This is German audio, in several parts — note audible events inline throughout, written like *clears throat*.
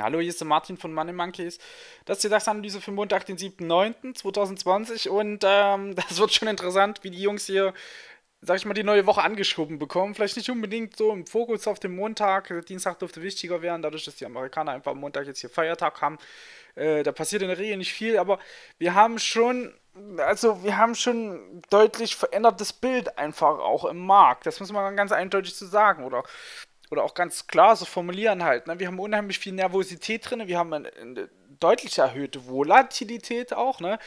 Hallo, hier ist der Martin von Money Monkeys. Das ist die Dagsanalyse für Montag, den 7.9.2020 und ähm, *laughs* das wird schon interessant, wie die Jungs hier, sag ich mal, die neue Woche angeschoben bekommen. Vielleicht nicht unbedingt so im Fokus auf den Montag. Dienstag dürfte wichtiger werden, dadurch, dass die Amerikaner einfach am Montag jetzt hier Feiertag haben. Äh, da passiert in der Regel nicht viel, aber wir haben schon, also wir haben schon deutlich verändertes Bild einfach auch im Markt. Das muss man ganz eindeutig zu so sagen, oder? Oder auch ganz klar so formulieren halt. Ne? Wir haben unheimlich viel Nervosität drin, wir haben eine, eine deutlich erhöhte Volatilität auch. Ne?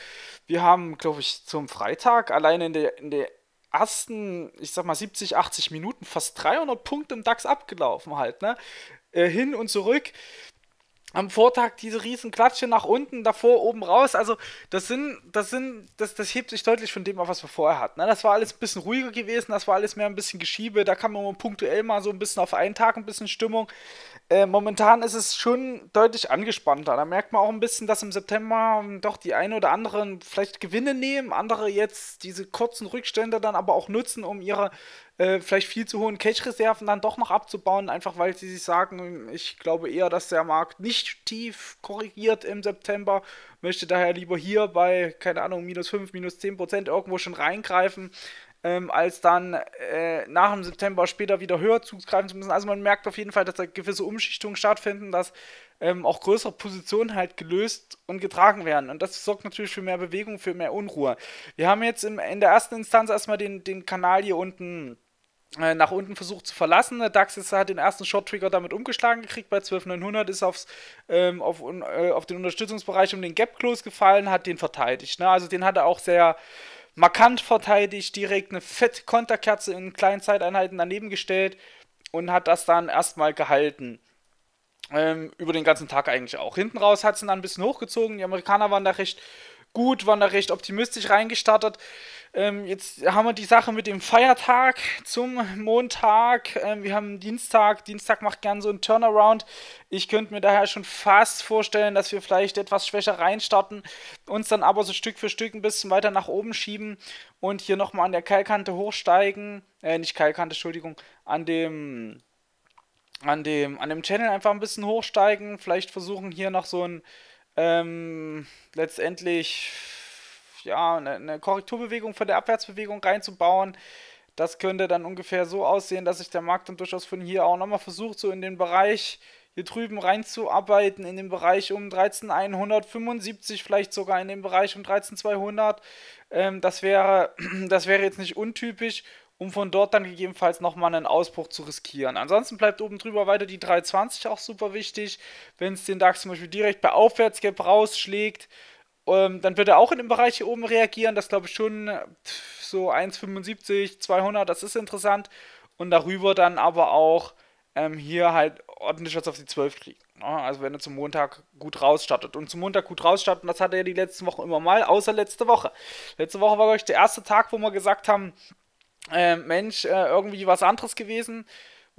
Wir haben, glaube ich, zum Freitag allein in der, in der ersten, ich sag mal 70, 80 Minuten fast 300 Punkte im DAX abgelaufen halt. Ne? Äh, hin und zurück am Vortag diese riesen Klatsche nach unten, davor oben raus. Also das sind, das sind, das, das hebt sich deutlich von dem ab, was wir vorher hatten. Ne? Das war alles ein bisschen ruhiger gewesen, das war alles mehr ein bisschen Geschiebe, da kam man punktuell mal so ein bisschen auf einen Tag ein bisschen Stimmung. Äh, momentan ist es schon deutlich angespannter. Da merkt man auch ein bisschen, dass im September doch die eine oder anderen vielleicht Gewinne nehmen, andere jetzt diese kurzen Rückstände dann aber auch nutzen, um ihre äh, vielleicht viel zu hohen Cash-Reserven dann doch noch abzubauen, einfach weil sie sich sagen, ich glaube eher, dass der Markt nicht tief korrigiert im September, möchte daher lieber hier bei, keine Ahnung, minus 5, minus 10 Prozent irgendwo schon reingreifen ähm, als dann äh, nach dem September später wieder höher zugreifen zu müssen. Also man merkt auf jeden Fall, dass da gewisse Umschichtungen stattfinden, dass ähm, auch größere Positionen halt gelöst und getragen werden. Und das sorgt natürlich für mehr Bewegung, für mehr Unruhe. Wir haben jetzt im, in der ersten Instanz erstmal den, den Kanal hier unten nach unten versucht zu verlassen. Der DAX ist, hat den ersten Short-Trigger damit umgeschlagen gekriegt bei 12.900, ist aufs, ähm, auf, äh, auf den Unterstützungsbereich um den Gap-Close gefallen, hat den verteidigt. Ne? Also den hat er auch sehr markant verteidigt, direkt eine fette Konterkerze in kleinen Zeiteinheiten daneben gestellt und hat das dann erstmal gehalten. Ähm, über den ganzen Tag eigentlich auch. Hinten raus hat es dann ein bisschen hochgezogen. Die Amerikaner waren da recht gut, waren da recht optimistisch reingestartet. Ähm, jetzt haben wir die Sache mit dem Feiertag zum Montag. Ähm, wir haben Dienstag. Dienstag macht gern so ein Turnaround. Ich könnte mir daher schon fast vorstellen, dass wir vielleicht etwas schwächer reinstarten, uns dann aber so Stück für Stück ein bisschen weiter nach oben schieben und hier nochmal an der Keilkante hochsteigen. Äh, nicht Keilkante, Entschuldigung, an dem an dem, an dem Channel einfach ein bisschen hochsteigen, vielleicht versuchen hier noch so ein ähm, letztendlich ja, eine, eine Korrekturbewegung von der Abwärtsbewegung reinzubauen. Das könnte dann ungefähr so aussehen, dass sich der Markt dann durchaus von hier auch nochmal versucht, so in den Bereich hier drüben reinzuarbeiten, in den Bereich um 13.175, vielleicht sogar in den Bereich um 13.200. Ähm, das, wäre, *clears throat* das wäre jetzt nicht untypisch, um von dort dann gegebenenfalls nochmal einen Ausbruch zu riskieren. Ansonsten bleibt oben drüber weiter die 320 auch super wichtig. Wenn es den DAX zum Beispiel direkt bei Aufwärtsgap rausschlägt, ähm, dann wird er auch in dem Bereich hier oben reagieren. Das glaube ich schon so 1,75, 200, das ist interessant. Und darüber dann aber auch ähm, hier halt ordentlich was auf die 12 kriegen. Ne? Also wenn er zum Montag gut rausstartet. Und zum Montag gut rausstarten, das hat er ja die letzten Wochen immer mal, außer letzte Woche. Letzte Woche war, glaube ich, der erste Tag, wo wir gesagt haben, äh, Mensch, äh, irgendwie was anderes gewesen.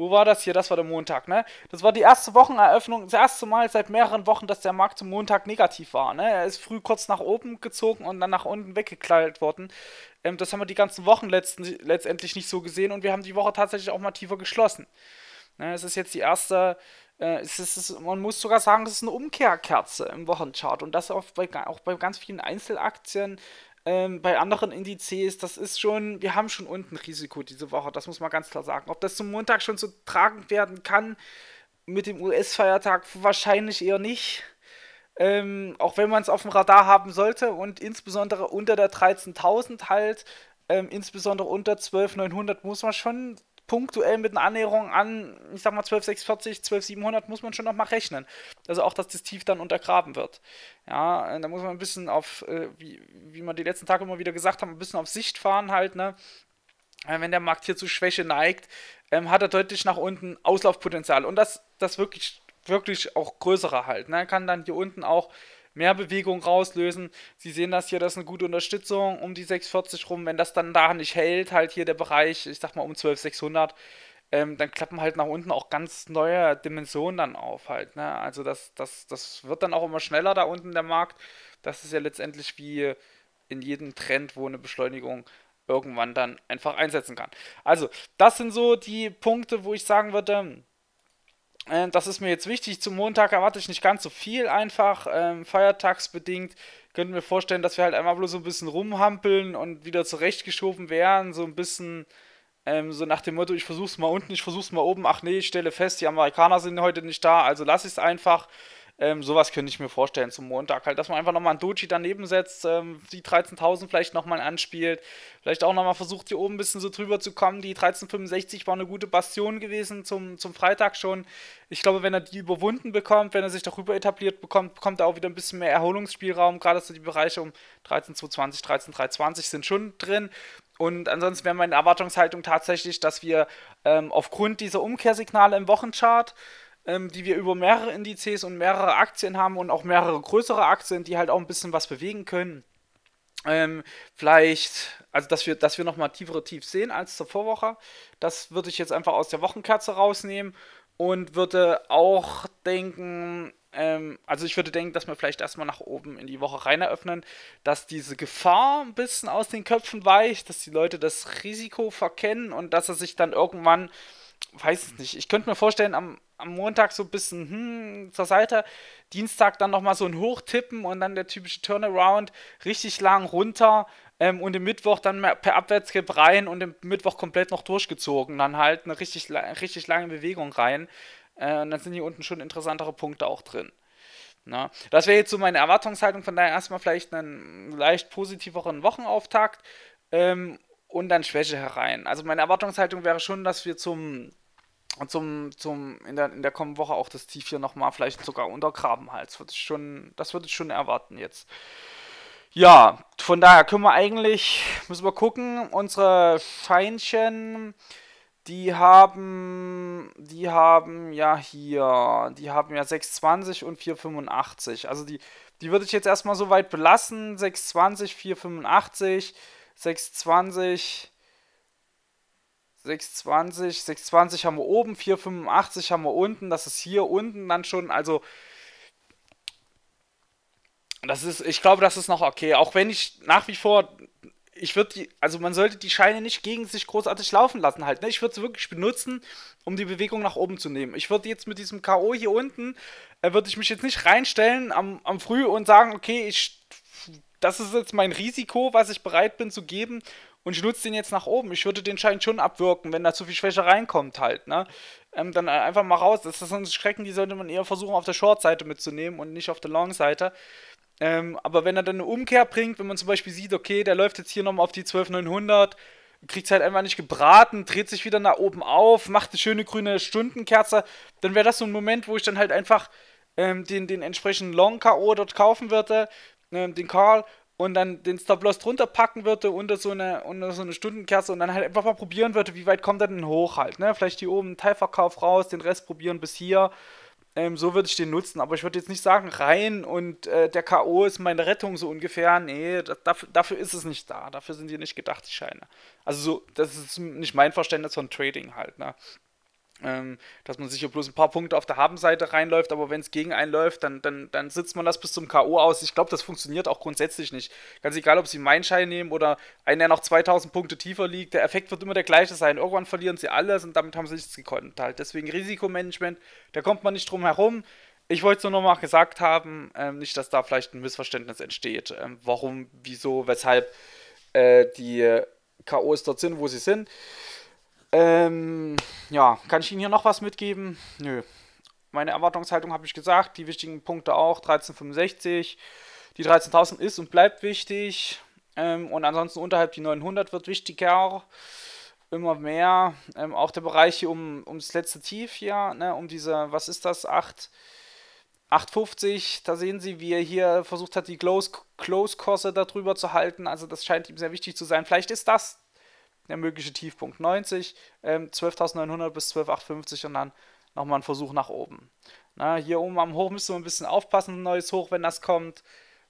Wo war das hier? Das war der Montag, ne? Das war die erste Wocheneröffnung, das erste Mal seit mehreren Wochen, dass der Markt zum Montag negativ war, ne? Er ist früh kurz nach oben gezogen und dann nach unten weggeklallt worden. Ähm, das haben wir die ganzen Wochen letzten, letztendlich nicht so gesehen und wir haben die Woche tatsächlich auch mal tiefer geschlossen. Ne? Es ist jetzt die erste, äh, es ist, man muss sogar sagen, es ist eine Umkehrkerze im Wochenchart und das auch bei, auch bei ganz vielen Einzelaktien ähm, bei anderen Indizes, das ist schon, wir haben schon unten Risiko diese Woche, das muss man ganz klar sagen. Ob das zum Montag schon so tragend werden kann mit dem US-Feiertag, wahrscheinlich eher nicht. Ähm, auch wenn man es auf dem Radar haben sollte und insbesondere unter der 13.000 halt, ähm, insbesondere unter 12.900 muss man schon punktuell mit einer Annäherung an, ich sag mal 12,640, 12,700 muss man schon noch mal rechnen. Also auch, dass das Tief dann untergraben wird. Ja, da muss man ein bisschen auf, äh, wie, wie man die letzten Tage immer wieder gesagt haben, ein bisschen auf Sicht fahren halt, ne? Äh, wenn der Markt hier zu Schwäche neigt, ähm, hat er deutlich nach unten Auslaufpotenzial. Und das, das wirklich, wirklich auch größere halt. Ne? Kann dann hier unten auch mehr Bewegung rauslösen. Sie sehen das hier, das ist eine gute Unterstützung um die 640 rum. Wenn das dann da nicht hält, halt hier der Bereich, ich sag mal um 12600, ähm, dann klappen halt nach unten auch ganz neue Dimensionen dann auf halt. Ne? Also das, das, das wird dann auch immer schneller da unten der Markt. Das ist ja letztendlich wie in jedem Trend, wo eine Beschleunigung irgendwann dann einfach einsetzen kann. Also, das sind so die Punkte, wo ich sagen würde, Äh, das ist mir jetzt wichtig. Zum Montag erwarte ich nicht ganz so viel einfach. Ähm, feiertagsbedingt könnten wir vorstellen, dass wir halt einfach bloß so ein bisschen rumhampeln und wieder zurechtgeschoben werden. So ein bisschen ähm, so nach dem Motto, ich versuch's mal unten, ich versuch's mal oben. Ach nee, ich stelle fest, die Amerikaner sind heute nicht da, also lass ich es einfach. Ähm, sowas könnte ich mir vorstellen zum Montag. Halt, dass man einfach nochmal einen Doji daneben setzt, ähm, die 13.000 vielleicht nochmal anspielt. Vielleicht auch nochmal versucht, hier oben ein bisschen so drüber zu kommen. Die 1365 war eine gute Bastion gewesen zum, zum Freitag schon. Ich glaube, wenn er die überwunden bekommt, wenn er sich darüber etabliert bekommt, bekommt er auch wieder ein bisschen mehr Erholungsspielraum. Gerade so die Bereiche um 13.220, 13.320 sind schon drin. Und ansonsten wäre meine Erwartungshaltung tatsächlich, dass wir ähm, aufgrund dieser Umkehrsignale im Wochenchart ähm, die wir über mehrere Indizes und mehrere Aktien haben und auch mehrere größere Aktien, die halt auch ein bisschen was bewegen können. Ähm, vielleicht, also dass wir, dass wir nochmal tiefere Tiefs sehen als zur Vorwoche. Das würde ich jetzt einfach aus der Wochenkerze rausnehmen und würde auch denken, ähm, also ich würde denken, dass wir vielleicht erstmal nach oben in die Woche rein eröffnen, dass diese Gefahr ein bisschen aus den Köpfen weicht, dass die Leute das Risiko verkennen und dass er sich dann irgendwann, weiß es nicht, ich könnte mir vorstellen, am am Montag so ein bisschen hm, zur Seite, Dienstag dann nochmal so ein Hochtippen und dann der typische Turnaround, richtig lang runter ähm, und im Mittwoch dann per Abwärtskip rein und im Mittwoch komplett noch durchgezogen. Dann halt eine richtig, richtig lange Bewegung rein. Äh, und dann sind hier unten schon interessantere Punkte auch drin. Na, das wäre jetzt so meine Erwartungshaltung, von daher erstmal vielleicht einen leicht positiveren Wochenauftakt ähm, und dann Schwäche herein. Also meine Erwartungshaltung wäre schon, dass wir zum zum, zum, in der, in der kommenden Woche auch das Tief hier nochmal vielleicht sogar untergraben halt. Das würde ich schon, das würde ich schon erwarten jetzt. Ja, von daher können wir eigentlich, müssen wir gucken, unsere Scheinchen, die haben, die haben ja hier, die haben ja 620 und 485. Also die, die würde ich jetzt erstmal so weit belassen. 620, 485, 620, 620, 620 haben wir oben, 485 haben wir unten, das ist hier unten dann schon, also das ist, ich glaube, das ist noch okay, auch wenn ich nach wie vor, ich würde die, also man sollte die Scheine nicht gegen sich großartig laufen lassen halt, ne? ich würde sie wirklich benutzen, um die Bewegung nach oben zu nehmen. Ich würde jetzt mit diesem K.O. hier unten, äh, würde ich mich jetzt nicht reinstellen am, am Früh und sagen, okay, ich, das ist jetzt mein Risiko, was ich bereit bin zu geben und ich nutze den jetzt nach oben. Ich würde den Schein schon abwirken, wenn da zu viel Schwäche reinkommt halt, ne? Ähm, dann einfach mal raus. Das sind Schrecken, die sollte man eher versuchen auf der Short-Seite mitzunehmen und nicht auf der Long-Seite. Ähm, aber wenn er dann eine Umkehr bringt, wenn man zum Beispiel sieht, okay, der läuft jetzt hier nochmal auf die 12900, kriegt es halt einfach nicht gebraten, dreht sich wieder nach oben auf, macht eine schöne grüne Stundenkerze, dann wäre das so ein Moment, wo ich dann halt einfach ähm, den, den entsprechenden Long-K.O. dort kaufen würde, ähm, den Karl, und dann den Stop-Loss drunter packen würde unter so eine, unter so eine Stundenkerze und dann halt einfach mal probieren würde, wie weit kommt er denn hoch halt, ne? Vielleicht hier oben einen Teilverkauf raus, den Rest probieren bis hier. Ähm, so würde ich den nutzen, aber ich würde jetzt nicht sagen, rein und äh, der K.O. ist meine Rettung so ungefähr. Nee, das, dafür, dafür ist es nicht da. Dafür sind die nicht gedacht, die Scheine. Also so, das ist nicht mein Verständnis von Trading halt, ne? Ähm, dass man sich hier bloß ein paar Punkte auf der Habenseite reinläuft, aber wenn es gegen einen läuft, dann, dann, dann sitzt man das bis zum K.O. aus. Ich glaube, das funktioniert auch grundsätzlich nicht. Ganz egal, ob sie meinen Schein nehmen oder einen, der noch 2000 Punkte tiefer liegt, der Effekt wird immer der gleiche sein. Irgendwann verlieren sie alles und damit haben sie nichts gekonnt. Halt. Deswegen Risikomanagement, da kommt man nicht drum herum. Ich wollte es nur nochmal gesagt haben, ähm, nicht, dass da vielleicht ein Missverständnis entsteht. Ähm, warum, wieso, weshalb äh, die K.O.s dort sind, wo sie sind. Ähm, ja, kann ich Ihnen hier noch was mitgeben? Nö. Meine Erwartungshaltung habe ich gesagt, die wichtigen Punkte auch, 1365. Die 13.000 ist und bleibt wichtig. Ähm, und ansonsten unterhalb die 900 wird wichtiger. Immer mehr. Ähm, auch der Bereich hier um, um das letzte Tief hier, ne, um diese, was ist das, 8, 850. Da sehen Sie, wie er hier versucht hat, die Close-Kurse darüber zu halten. Also das scheint ihm sehr wichtig zu sein. Vielleicht ist das der mögliche Tiefpunkt 90, ähm, 12.900 bis 12.850 und dann nochmal ein Versuch nach oben. Na, hier oben am Hoch müssen wir ein bisschen aufpassen, ein neues Hoch, wenn das kommt.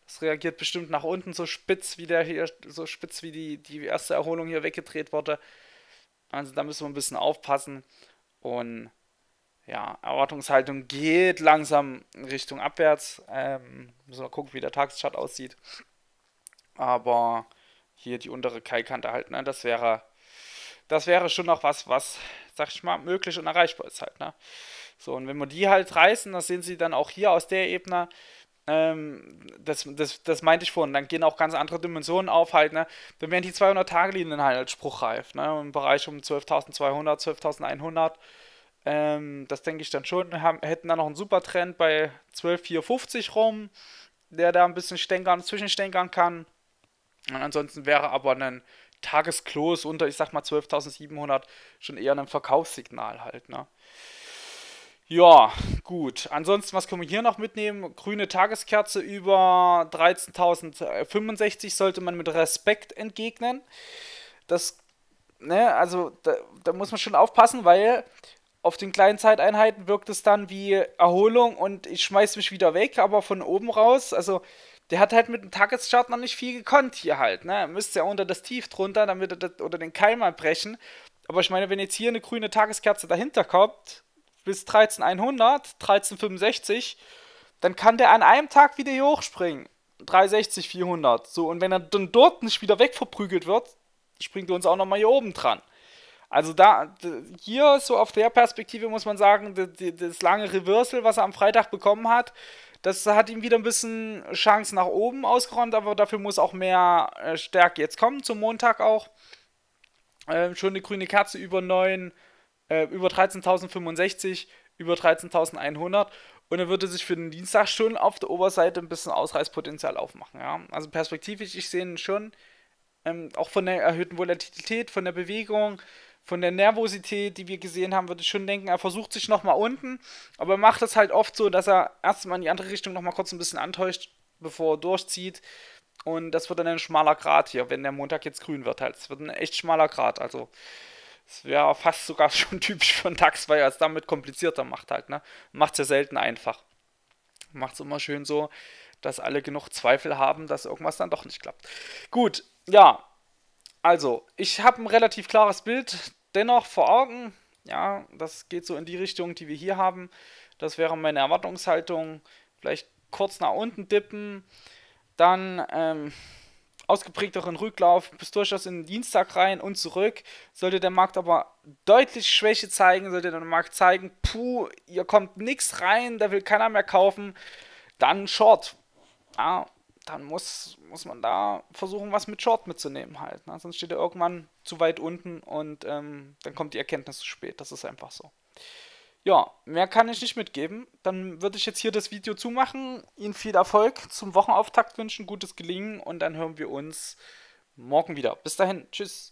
Das reagiert bestimmt nach unten so spitz wie der hier, so spitz wie die, die erste Erholung hier weggedreht wurde. Also da müssen wir ein bisschen aufpassen. Und ja, Erwartungshaltung geht langsam Richtung abwärts. Ähm, müssen wir gucken, wie der Tageschart aussieht. Aber hier die untere Keilkante halt, ne? Das wäre, das wäre schon noch was, was, sag ich mal, möglich und erreichbar ist halt, ne? So, und wenn wir die halt reißen, das sehen Sie dann auch hier aus der Ebene, ähm, das, das, das meinte ich vorhin, dann gehen auch ganz andere Dimensionen auf halt, ne? Dann werden die 200-Tage-Linien halt als spruchreif, ne? Im Bereich um 12.200, 12.100. Ähm, das denke ich dann schon. Haben, hätten dann noch einen super Trend bei 12.450 rum, der da ein bisschen stänkern, zwischenstänkern kann. Und ansonsten wäre aber ein Tagesklos unter, ich sag mal 12.700 schon eher ein Verkaufssignal halt, ne? Ja, gut. Ansonsten, was können wir hier noch mitnehmen? Grüne Tageskerze über 13.065 sollte man mit Respekt entgegnen. Das, ne, also da, da muss man schon aufpassen, weil auf den kleinen Zeiteinheiten wirkt es dann wie Erholung und ich schmeiß mich wieder weg, aber von oben raus, also der hat halt mit dem Tageschart noch nicht viel gekonnt hier halt, ne? Müsste ja unter das Tief drunter, damit er das, oder den Keim brechen. Aber ich meine, wenn jetzt hier eine grüne Tageskerze dahinter kommt, bis 13100, 1365, dann kann der an einem Tag wieder hier hochspringen. 360, 400. So, und wenn er dann dort nicht wieder wegverprügelt wird, springt er uns auch nochmal hier oben dran. Also da, hier so auf der Perspektive muss man sagen, das lange Reversal, was er am Freitag bekommen hat, das hat ihm wieder ein bisschen Chance nach oben ausgeräumt, aber dafür muss auch mehr äh, Stärke jetzt kommen, zum Montag auch. Ähm, schon eine grüne Kerze über 9, äh, über 13.065, über 13.100 und er würde sich für den Dienstag schon auf der Oberseite ein bisschen Ausreißpotenzial aufmachen. Ja? Also perspektivisch, ich sehe ihn schon, ähm, auch von der erhöhten Volatilität, von der Bewegung, von der Nervosität, die wir gesehen haben, würde ich schon denken, er versucht sich nochmal unten, aber er macht es halt oft so, dass er erstmal in die andere Richtung nochmal kurz ein bisschen antäuscht, bevor er durchzieht. Und das wird dann ein schmaler Grad hier, wenn der Montag jetzt grün wird halt. Es wird ein echt schmaler Grad. Also es wäre fast sogar *laughs* schon typisch einen DAX, weil er es damit komplizierter macht halt, ne? Macht es ja selten einfach. Macht es immer schön so, dass alle genug Zweifel haben, dass irgendwas dann doch nicht klappt. Gut, ja. Also, ich habe ein relativ klares Bild dennoch vor Augen. Ja, das geht so in die Richtung, die wir hier haben. Das wäre meine Erwartungshaltung. Vielleicht kurz nach unten dippen. Dann, ähm, ausgeprägteren Rücklauf bis durchaus in den Dienstag rein und zurück. Sollte der Markt aber deutlich Schwäche zeigen, sollte der Markt zeigen, puh, hier kommt nichts rein, da will keiner mehr kaufen, dann Short. Ja, dann muss, muss man da versuchen, was mit Short mitzunehmen halt. Ne? Sonst steht er irgendwann zu weit unten und ähm, dann kommt die Erkenntnis zu spät. Das ist einfach so. Ja, mehr kann ich nicht mitgeben. Dann würde ich jetzt hier das Video zumachen. Ihnen viel Erfolg zum Wochenauftakt wünschen, gutes Gelingen und dann hören wir uns morgen wieder. Bis dahin, tschüss.